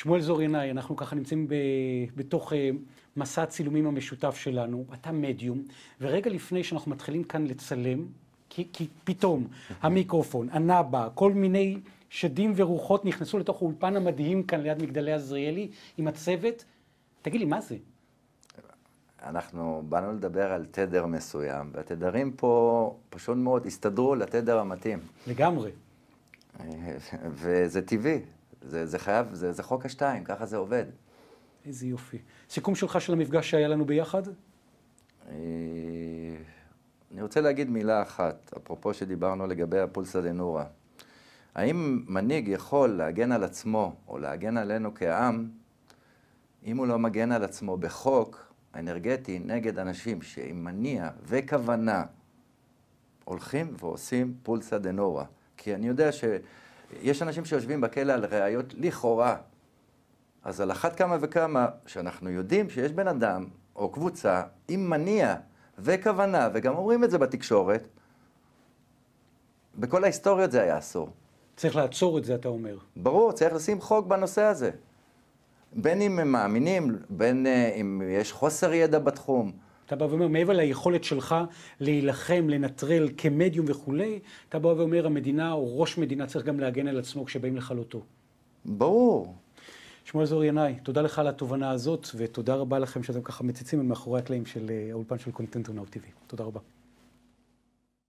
שמואל זור ינאי, אנחנו ככה נמצאים ב, בתוך uh, מסע הצילומים המשותף שלנו, אתה מדיום, ורגע לפני שאנחנו מתחילים כאן לצלם, כי, כי פתאום המיקרופון, הנאבה, כל מיני שדים ורוחות נכנסו לתוך האולפן המדהים כאן ליד מגדלי עזריאלי עם הצוות. תגיד לי, מה זה? אנחנו באנו לדבר על תדר מסוים, והתדרים פה פשוט מאוד הסתדרו לתדר המתאים. לגמרי. וזה טבעי, זה, זה חייב, זה, זה חוק השתיים, ככה זה עובד. איזה יופי. סיכום שלך של המפגש שהיה לנו ביחד? אה, אני רוצה להגיד מילה אחת, אפרופו שדיברנו לגבי הפולסא דנורא. האם מנהיג יכול להגן על עצמו, או להגן עלינו כעם, אם הוא לא מגן על עצמו בחוק אנרגטי נגד אנשים שעם מניע וכוונה הולכים ועושים פולסא דנורא? כי אני יודע שיש אנשים שיושבים בכלא על ראיות לכאורה. אז על אחת כמה וכמה שאנחנו יודעים שיש בן אדם או קבוצה עם מניע וכוונה, וגם אומרים את זה בתקשורת, בכל ההיסטוריות זה היה אסור. צריך לעצור את זה, אתה אומר. ברור, צריך לשים חוק בנושא הזה. בין אם הם מאמינים, בין uh, אם יש חוסר ידע בתחום. אתה בא ואומר, מעבר ליכולת שלך להילחם, לנטרל כמדיום וכולי, אתה בא ואומר, המדינה או ראש מדינה צריך גם להגן על עצמו כשבאים לכלותו. ברור. שמואל זור ינאי, תודה לך על התובנה הזאת, ותודה רבה לכם שאתם ככה מציצים מאחורי הקלעים של אה, האולפן של קונטנט נאו TV. תודה רבה.